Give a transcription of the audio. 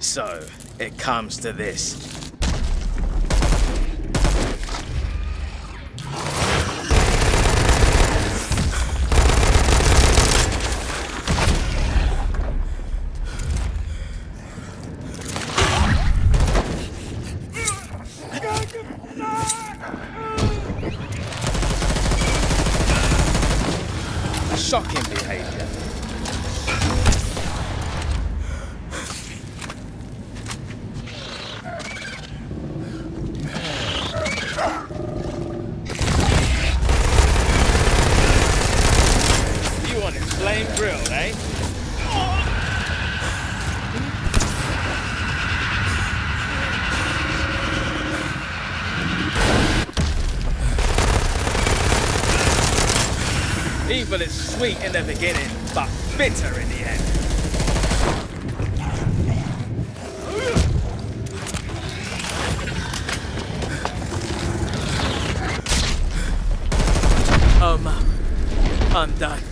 So, it comes to this. Shocking behavior. Eh? Evil is sweet in the beginning, but bitter in the end. Um, I'm done.